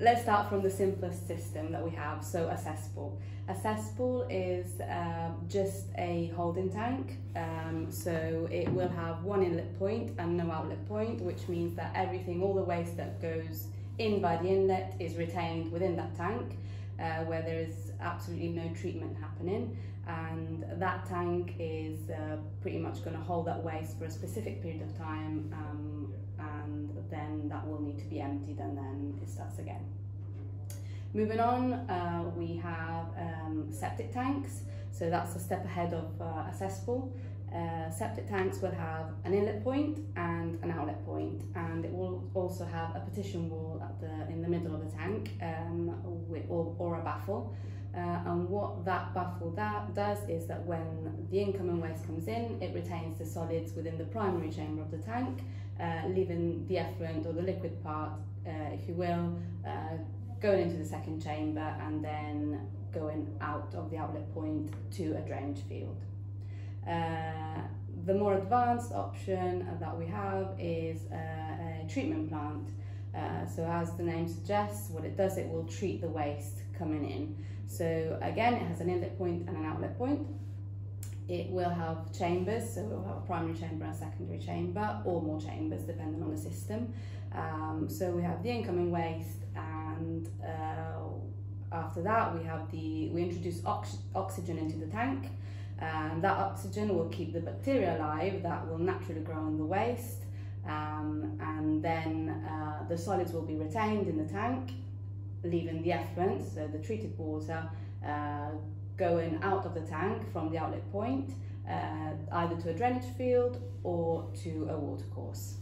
let's start from the simplest system that we have, so a cesspool. A cesspool is uh, just a holding tank, um, so it will have one inlet point and no outlet point, which means that everything, all the waste that goes in by the inlet is retained within that tank, uh, where there is absolutely no treatment happening and that tank is uh, pretty much going to hold that waste for a specific period of time um, to be emptied and then it starts again. Moving on, uh, we have um, septic tanks. So that's a step ahead of uh, a cesspool. Uh, septic tanks will have an inlet point and an outlet point, and it will also have a partition wall at the in the middle of the tank, um, or, or a baffle. Uh, and what that baffle that does is that when the incoming waste comes in, it retains the solids within the primary chamber of the tank, leaving the effluent or the liquid part, uh, if you will, uh, going into the second chamber and then going out of the outlet point to a drainage field. Uh, the more advanced option that we have is uh, a treatment plant. Uh, so as the name suggests, what it does, it will treat the waste coming in. So again, it has an inlet point and an outlet point. It will have chambers, so we'll have a primary chamber and a secondary chamber, or more chambers depending on the system. Um, so we have the incoming waste and uh, after that we have the we introduce ox oxygen into the tank and that oxygen will keep the bacteria alive that will naturally grow in the waste um, and then uh, the solids will be retained in the tank leaving the effluent so the treated water uh, going out of the tank from the outlet point uh, either to a drainage field or to a watercourse.